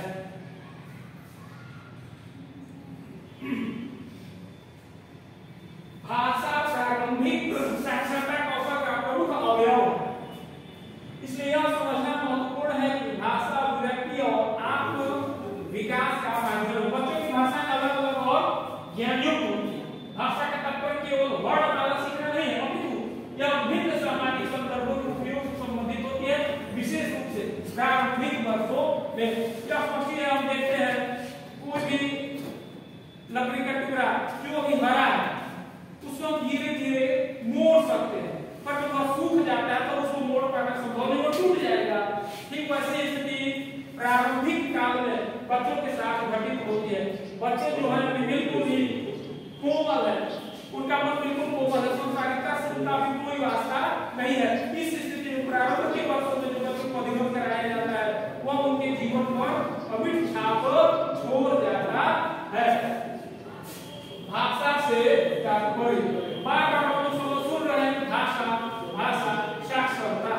भाषा प्रारंभिक साक्षरता कौशल का प्रमुख अवयव है इसलिए यह समझना महत्वपूर्ण है कि भाषा अभिव्यक्ति और आत्म विकास का माध्यम बच्चों की भाषा अलग अलग और ज्ञानयुक्त होती है भाषा का तात्पर्य केवल वर्ड वाला सीखना नहीं है अपितु यह विभिन्न सामाजिक संदर्भों के उपयोग से संबंधित होती है विशेष रूप से प्रारंभिक वर्षों में यह समझिए हम देखते हैं कोई भी लकड़ी का टुकड़ा जो अभी हरा है उसको हम धीरे धीरे मोड़ सकते हैं पर जब वह सूख जाता है तो उसको मोड़ पाना संभव नहीं वो टूट जाएगा ठीक वैसे स्थिति प्रारंभिक काल में बच्चों के साथ घटित होती है बच्चे जो है अभी बिल्कुल ही कोमल है उनका मन बिल्कुल कोमल है संसारिकता से उनका भी कोई वास्ता नहीं है इस स्थिति में प्रारंभ के वर्षों में जो बच्चों को अधिगम कराया जाता है वह उनके जीवन पर अमिट छाप छोड़ जाता है भाषा से तात्पर्य बार बार हम लोग सब सुन रहे हैं भाषा भाषा साक्षरता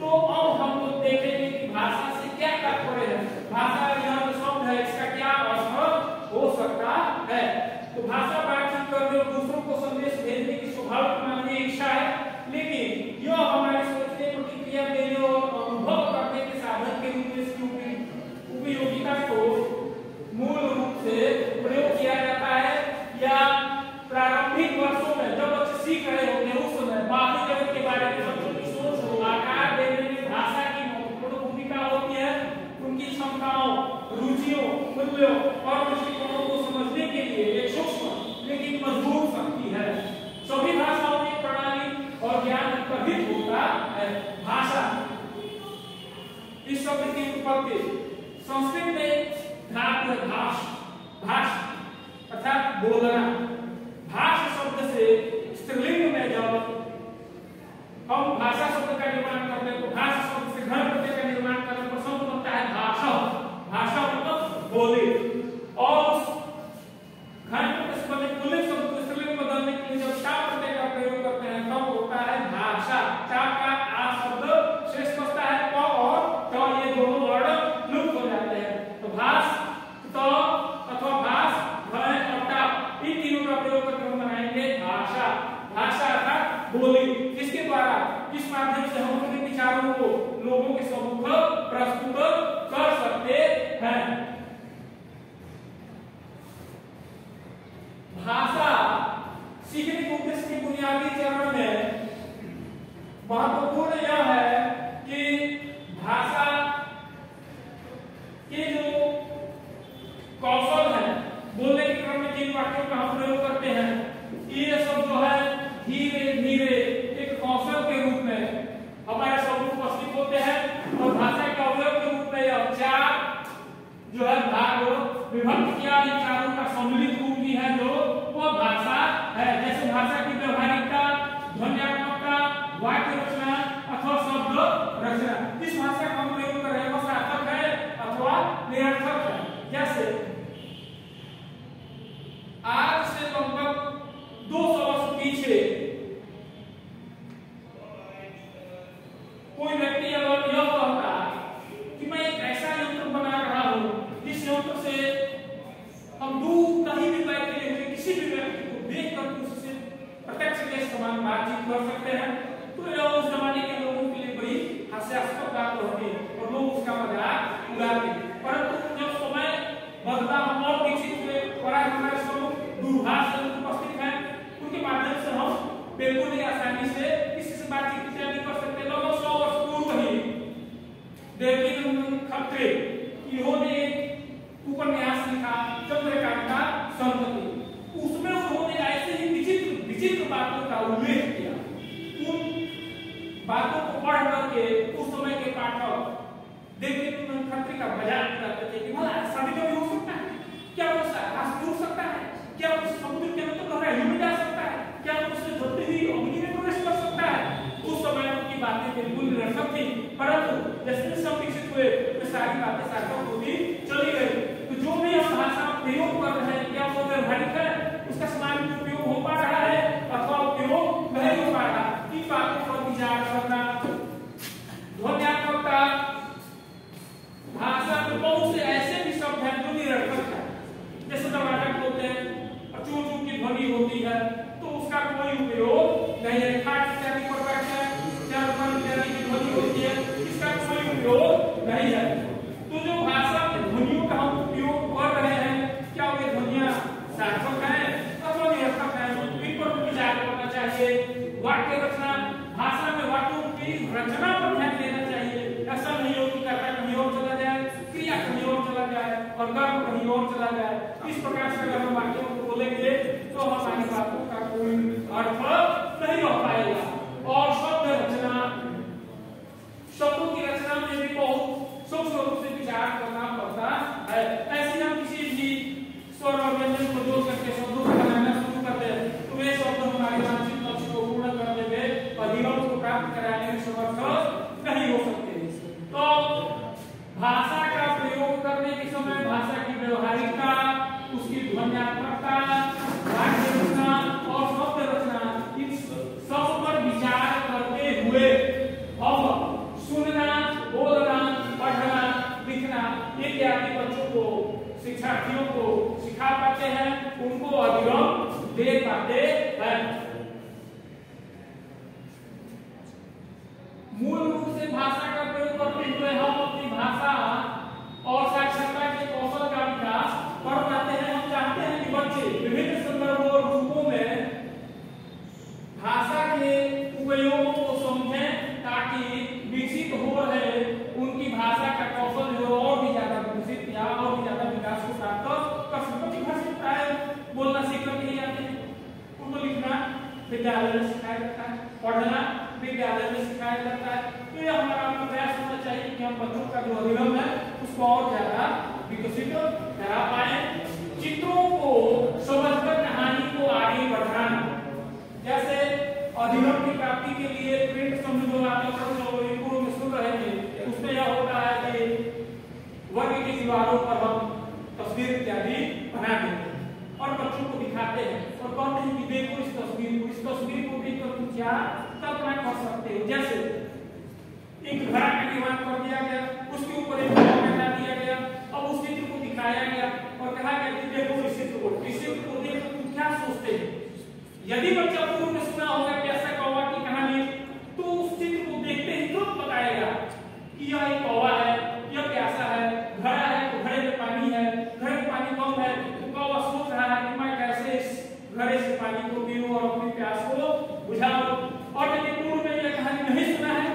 तो अब हम लोग देखेंगे कि भाषा से क्या तात्पर्य है भाषा यह जो शब्द है इसका क्या अर्थ हो सकता है तो भाषा बातचीत करने और दूसरों को संदेश भेजने की स्वाभाविक मानवीय इच्छा है लेकिन यह हमारे सोचने प्रतिक्रिया देने और अनुभव करने के साधन के रूप में इसकी उपयोग- उपयोगिता को मूल रूप से प्रयोग किया जाता है या प्रारंभिक वर्षों में जब बच्चे सीख रहे होते हैं उस समय बाकी जगत के बारे में बच्चों की सोच को आकार देने में भाषा की महत्वपूर्ण भूमिका होती है उनकी क्षमताओं रुचियों को के की भाषा शब्द की से स्त्रीलिंग में जब हम भाषा शब्द का निर्माण हैं तो भाषा शब्द से घर प्रत्यय का निर्माण करने पर शब्द बनता है भाषा भाषा मतलब बोले और उस घर प्रत्यय से बने पुल्लिंग शब्द को स्त्रीलिंग में बदलने के लिए जब चा प्रत्यय का प्रयोग करते हैं तब होता है भाषा चा का आ शब्द शेष बचता है प और ट ये दोनों वर्ण लुप्त हो जाते हैं तो भाष त अथवा भाष भय और टा इन तीनों का प्रयोग करके हम बनाएँगे भाषा भाषा अर्थात बोली इसके द्वारा किस माध्यम से हम अपने विचारों को लोगों के सम्मुख प्रस्तुत कर सकते हैं भाषा सीखने के उद्देश्य के बुनियादी चरण में महत्वपूर्ण यह है कि भाषा के जो कौशल है, बोलने के क्रम में जिन वाक्यों का हम प्रयोग करते हैं। ये सब जो है, धीरे धीरे एक कौशल के रूप में हमारे सब उपस्थित होते हैं और भाषा के अवयव के रूप में यह चार जो है भाग विभक्त किया चारों का सम्मिलित रूप भी है जो वह भाषा है जैसे भाषा की व्यवहारिकता ध्वन्यात्मकता वाक्य रचना अथवा शब्द रचना जिस भाषा का हम प्रयोग कर रहे हैं वह सार्थक है अथवा निरर्थक है जैसे आज से लगभग 200 वर्ष पीछे। कोई व्यक्ति अगर यह कहता कि मैं एक ऐसा यंत्र बना रहा हूँ, जिस यंत्र से हम दूर कहीं भी बैठे हुए किसी भी व्यक्ति को देख कर उससे प्रत्यक्ष के समान बातचीत कर सकते हैं। तो यह उस जमाने के लोगों के लिए बड़ी हास्यास्पद बात होती और लोग उसका मज़ाक उड़ाते परंतु जब समय बदला हम और आज हमारे सब दूरभाष से उपस्थित हैं उनके माध्यम से हम बिल्कुल ही आसानी से किसी बातचीत इत्यादि कर सकते लगभग सौ वर्ष पूर्व ही देवकीनंदन खत्री, इन्होंने उपन्यास लिखा, चंद्रकांता संतति उसमें उन्होंने ऐसे ही विचित्र विचित्र बातों का उल्लेख किया। उन बातों को पढ़ करके उस समय के पाठक देवकीनंदन खत्री का मज़ाक उड़ाते थे कि भला ऐसा भी कभी हो सकता है? क्या वो सकता है? क्या वो समुद्र के अंदर गहराई में जा सकता है? क्या वो उससे जलती हुई अग्नि में प्रवेश कर सकता है उस समय उनकी बातें बिल्कुल निरर्थक थी। परंतु जैसे हुए तो सारी बातें सार्थक होती चली गई। तो जो भी हम भाषा प्रयोग कर रहे हैं वो व्यवहारिक है? उसका समान उपयोग हो पा रहा है? अथवा उपयोग नहीं हो पा रहा? बातों पर विचार करना ध्वन्यात्मकता। भाषा में बहुत से ऐसे भी शब्द हैं जो निरर्थक है। जैसे खोलते हैं चू की ध्वनि होती है तो उसका कोई उपयोग नहीं है खाट इत्यादि पर बैठते हैं चार पर इत्यादि की ध्वनि होती है इसका कोई उपयोग नहीं है तो जो भाषा में ध्वनियों का हम उपयोग कर रहे हैं क्या वे ध्वनियाँ सार्थक हैं अथवा निरर्थक हैं इन पर विचार करना चाहिए वाक्य रचना भाषा में वाक्यों की रचना पर ध्यान देना चाहिए ऐसा नहीं हो कि कर्ता कहीं और चला जाए क्रिया कहीं और चला जाए और कर्म कहीं और चला जाए इस प्रकार से अगर हम वाक्यों को बोलेंगे तो हमारी बातों का कोई अर्थ नहीं हो पाएगा। और शब्द रचना, शब्दों की रचना में भी बहुत सूक्ष्म रूप से विचार करना पड़ता है ऐसे हम किसी भी स्वर और व्यंजन को जोड़ करके शब्दों को बनाना शुरू करते हैं तो वे शब्द हमारे मानसिक लक्ष्य को पूर्ण करने में अधिगम को प्राप्त कराने में समर्थ नहीं हो सकते तो भाषा का प्रयोग करने के समय भाषा की व्यवहारिकता उसकी ध्वन्यात्मकता को अभिगम दे पाते हैं। मूल रूप से भाषा का प्रयोग करते हुए हम अपनी भाषा और साक्षरता के कौशल का विकास कर पाते हैं हम चाहते हैं कि बच्चे विभिन्न संदर्भों और रूपों में भाषा के उपयोगों को समझें ताकि विकसित हो रहे उनकी भाषा का कौशल जो और भी ज़्यादा विकसित या और भी ज़्यादा विकास को प्राप्त कर सके बच्चे भाषा प्राय बोलना सीख कर नहीं आते हैं उनको लिखना विद्यालय में सिखाया जाता है, पढ़ना विद्यालय में सिखाया जाता है तो ये हमारा प्रयास होना चाहिए कि हम बच्चों का जो अधिगम है, उसको और ज़्यादा विकसित करा पाए, चित्रों को समझकर कहानी को आगे बढ़ाना। जैसे अधिगम की प्राप्ति के लिए प्रिंट समझ जो पूर्व में उसमें यह होता है कि वर्ग की दीवारों पर हम तस्वीर इत्यादि बना देते हैं। और बच्चों को दिखाते हैं। और कहते हैं कि देखो इस तस्वीर को, इस तस्वीर को देखकर तुम क्या कल्पना कर सकते हो? जैसे एक घर का निर्माण कर दिया गया, उसके ऊपर एक घर बैठा दिया गया, अब उस चित्र को दिखाया गया और कहा गया कि देखो इस चित्र को, इस चित्र को देखकर तुम क्या सोचते हैं? यदि बच्चा पूर्व में सुना होगा कि ऐसा कौवा की कहानी तो उस चित्र को देखते ही तुरंत बताएगा कि यह एक कौवा है यह प्यासा है घड़ा है तो घड़े में पानी है घड़े में पानी कम है तो कौवा सोच रहा है कि मैं कैसे इस घड़े से पानी को पीऊं और अपनी प्यास को बुझाऊं और यदि पूर्व में यह कहानी नहीं सुना है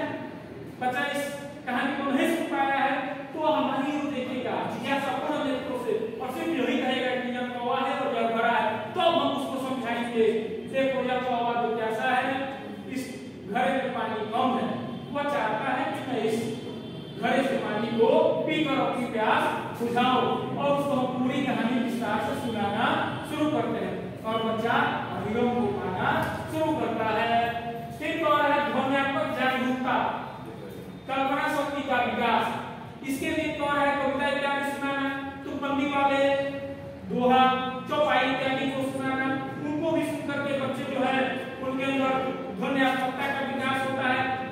बच्चा इस कहानी को नहीं सुन पाया है तो हमारी ओर देखेगा जिज्ञासा पूर्ण नेत्रों से और सिर्फ़ यही कहेगा कि यह कौवा है और यह घड़ा है तो हम उसको समझाएँगे देखो यह कौवा जो कैसा है इस घड़े में पानी कम है वह चाहता है कि मैं इस घड़े से पानी को पीकर अपनी प्यास और उसको हम पूरी कहानी विस्तार से सुनाना शुरू करते हैं। और बच्चा? अधिगम को पाना शुरू करता है। फिर है? ध्वन्यात्मक जागरूकता। कल्पना शक्ति का विकास। इसके लिए कौन है? कविता इत्यादि सुनाना। वाले। दोहा, चौपाई इत्यादि को सुनाना। उनको भी सुन करके बच्चे जो है, उनके अंदर ध्वन्यात्मकता का विकास होता है।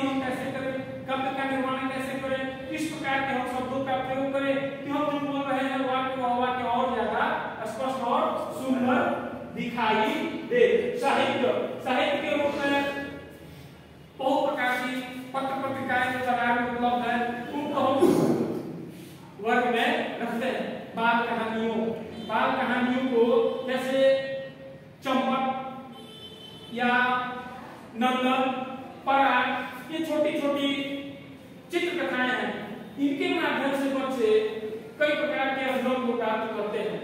हम कैसे करें? का निर्माण कैसे करें? किस प्रकार के हम शब्दों का प्रयोग करें कि हम जो बोल रहे हैं, वाक्य व वाक्य और ज़्यादा स्पष्ट और सुंदर दिखाई दे। साहित्य। साहित्य के रूप में की पत्र पत्रिकाएँ बाज़ार में उपलब्ध है उनको हम वर्ग में रखते हैं। बाल कहानियों। बाल कहानियों को जैसे चंपक या नंदन, पराग, ये छोटी छोटी चित्र कथाएँ हैं। इनके माध्यम से बच्चे कई प्रकार के अनुभव को प्राप्त करते हैं।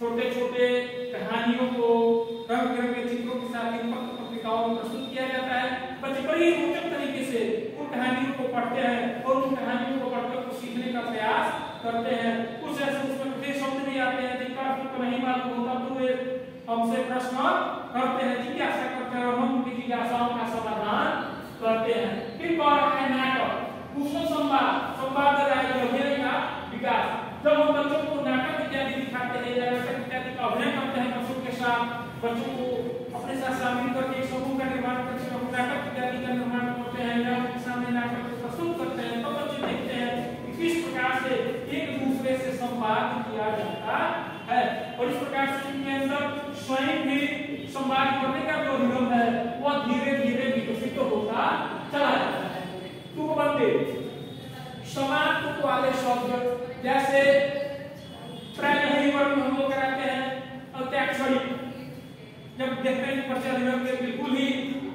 छोटे छोटे कहानियों को रंग बिरंगे चित्रों के साथ इन पत्र पत्रिकाओं में प्रस्तुत किया जाता है। बच्चे बड़ी रोचक तरीके से उन कहानियों को पढ़ते हैं और उन कहानियों को पढ़कर कुछ सीखने का प्रयास करते हैं। कुछ ऐसे उसमें कठिन शब्द भी आते हैं जिनका अर्थ नहीं मालूम होता तो वे हमसे प्रश्न करते हैं। जिज्ञासा करते हैं और हम उनकी जिज्ञासाओं का समाधान करते हैं। फिर बार है नाटक कुशल संवाद संवाद अभिनय का विकास जब हम बच्चों को नाटक इत्यादि दिखाते हैं या नाटक इत्यादि का अभिनय करते हैं बच्चों के साथ बच्चों को अपने साथ शामिल करके समूह का निर्माण करके हम नाटक इत्यादि का निर्माण करते हैं या सामने नाटक प्रस्तुत करते हैं तो बच्चे देखते हैं कि किस प्रकार से एक दूसरे से संवाद किया जाता है और इस प्रकार से इनके अंदर स्वयं भी संवाद करने का जो नियम है, वह धीरे धीरे विकसित होता चला जाता है समान तुक वाले शब्द जैसे यही वर्ग हम लोग कराते हैं अंत्याक्षरी जब देखते हैं बच्चे के बिल्कुल ही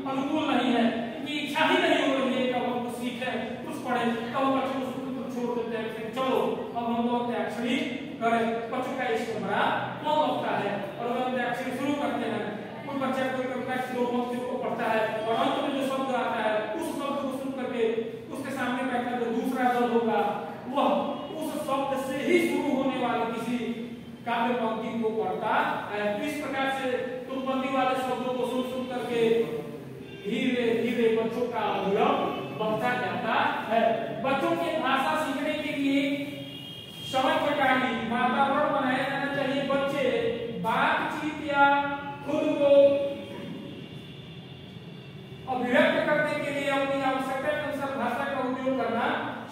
अनुकूल नहीं है कि इच्छा ही नहीं हो रही है कब हम कुछ सीखे कुछ पढ़े हम बच्चों को स्कूल पर छोड़ देते हैं चलो अब हम लोग अंत्याक्षरी करें बच्चों का इसको बड़ा मन लगता है और अगर अंत्याक्षरी शुरू करते हैं कोई बच्चा कोई कविता की दो पंक्तियों को पढ़ता है और अंत में जो शब्द आता है उस शब्द को सुन करके सामने बैठा जो दूसरा दल होगा, वह उस शब्द से ही शुरू होने वाले किसी काव्य पंक्ति को पढ़ता है। तो इस प्रकार से तुकबंदी वाले शब्दों को सुन सुन करके धीरे धीरे बच्चों का अभिगम बढ़ता जाता है। बच्चों के भाषा सीखने के लिए समय प्रकार वातावरण बनाया जाना चाहिए। बच्चे बातचीत या खुद को अभिव्यक्त करने के लिए अपनी आवश्यकता के अनुसार भाषा का उपयोग करना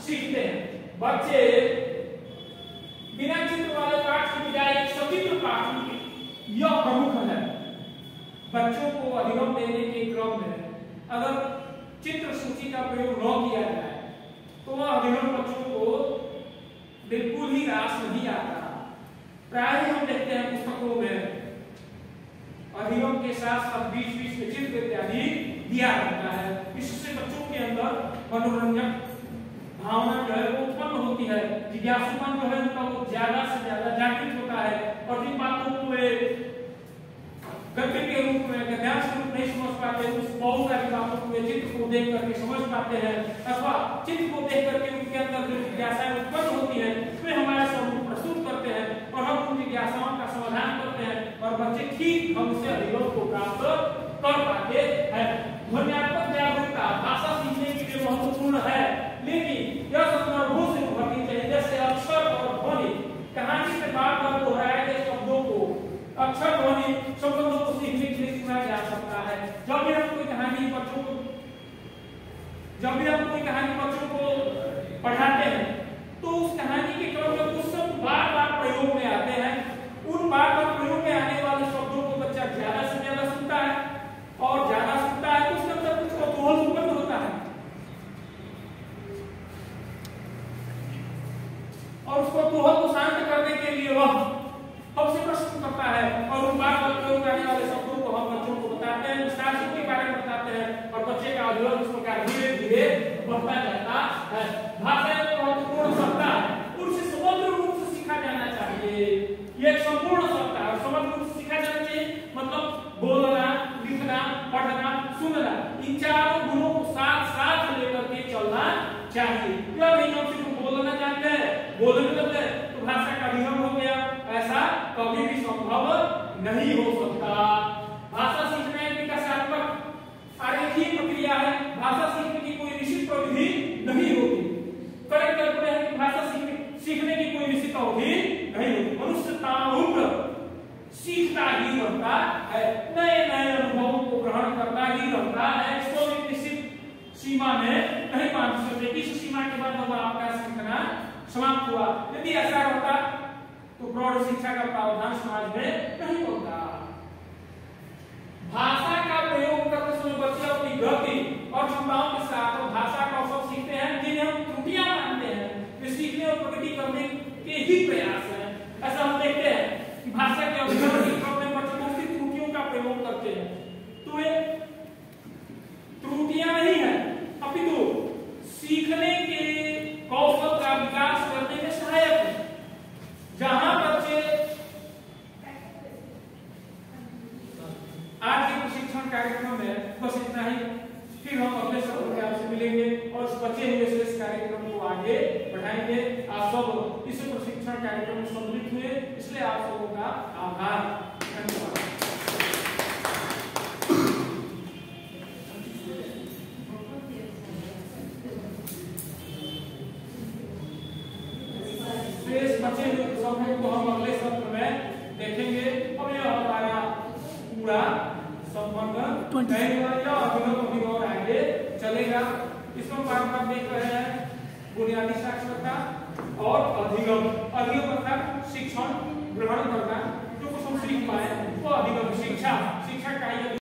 सीखते हैं। बच्चे बिना चित्र वाले पाठ की बजाय सचित्र पाठ लिखे। यह प्रमुख है। बच्चों को अधिगम देने के क्रम में अगर चित्र सूची का प्रयोग न किया जाए तो वह अधिगम बच्चों को बिल्कुल ही रास नहीं आता। प्राय हम देखते हैं पुस्तकों में अधिगम के साथ साथ बीच बीच में चित्र इत्यादि दिया रहता है। इससे बच्चों के अंदर मनोरंजक भावना जो है वो उत्पन्न होती है। जिज्ञासुपन जो है उनका वो ज़्यादा से ज़्यादा जागृत होता है और जिन बातों को वे गद्य के रूप में गद्यांश के रूप नहीं समझ पाते, उस बहुत सारी बातों को चित्र को देख करके समझ पाते हैं अथवा चित्र को देख करके उनके अंदर जो जिज्ञासाएँ उत्पन्न होती है, वे हमारे सामने प्रस्तुत करते हैं और हम उन जिज्ञासाओं का समाधान करते हैं और बच्चे ठीक ढंग से अधिगम को प्राप्त कर पाते हैं। ध्वनियात्मक जागरूकता भाषा सीखने के लिए महत्वपूर्ण है। लेकिन यह संदर्भों से उभरनी चाहिए जैसे अक्षर और ध्वनि। कहानी से बार बार दोहराए गए शब्दों को, अक्षर ध्वनि शब्दों को सीखने के लिए सुना जा सकता है। जब भी हम कोई कहानी बच्चों को जब भी हम कोई कहानी बच्चों को पढ़ाते हैं तो उस कहानी के क्रम में कुछ शब्द बार बार प्रयोग में आते हैं। उन बार बार प्रयोग में आने वाले शब्दों को बच्चा ज़्यादा से ज़्यादा सुनता है और ज़्यादा सुनता है तो उसके अंदर कुछ कौतूहल उत्पन्न होता है। और उसको कौतूहल को शांत करने के लिए वह हमसे प्रश्न करता है और उन बार बार प्रयोग करने वाले शब्दों को हम बच्चों को बताते हैं, विस्तार के बारे में बताते हैं और बच्चे का अध्ययन इस प्रकार धीरे धीरे बढ़ता जाता है। भाषा एक महत्वपूर्ण सत्ता है। उनसे समग्र रूप से सीखा जाना चाहिए। ये एक संपूर्ण सत्ता है समग्र रूप से सीखा जाना चाहिए। मतलब बोलना पढ़ना, सुनना, इन चारों गुणों को साथ साथ लेकर के चलना चाहिए। यह नहीं हम सिर्फ़ बोलना जानते हैं? बोलने लगते हैं तो भाषा का नियम हो गया। ऐसा कभी भी संभव नहीं हो सकता। भाषा सीखना एक विकासात्मक आरेखीय प्रक्रिया है। भाषा सीखने की कोई निश्चित प्रविधि नहीं होती। करेक्ट करते हैं कि भाषा सीखने सीखने की कोई निश्चित अवधि नहीं होती। मनुष्य ताउम्र सीखता ही रहता है। नए नए ग्रहण करता ही। इसको एक निश्चित सीमा में नहीं मान सकते इस सीमा के बाद अब आपका सीखना समाप्त हुआ। यदि ऐसा होता तो प्रौढ़ शिक्षा का प्रावधान समाज में नहीं होता। भाषा का प्रयोग करते समय बच्चे अपनी गति और क्षमताओं के साथ भाषा का अवसर सीखते हैं, जिन्हें हम त्रुटियाँ मानते हैं। वे सीखने और प्रगति करने के ही प्रयास है। ऐसा हम देखते हैं कि भाषा के अवसर के में बच्चे सी त्रुटियों का प्रयोग करते हैं। तो ये त्रुटियाँ नहीं है अपितु सीखने के कौशल का विकास करने में सहायक है। जहाँ बच्चे आज के प्रशिक्षण कार्यक्रम में बस इतना ही। फिर हम अगले सत्र में आपसे मिलेंगे और इस बचे हुए शेष कार्यक्रम को आगे बढ़ाएँगे। आप सब इस प्रशिक्षण कार्यक्रम में सम्मिलित हुए, इसलिए आप सबों का आभार। धन्यवाद। चलेगा। इसमें पार्ट देख रहे हैं। बुनियादी साक्षरता और अधिगम। अधिगम अर्थात शिक्षण, ग्रहण करना। जो कुछ हम सीख पाए वो अधिगम शिक्षा। शिक्षा का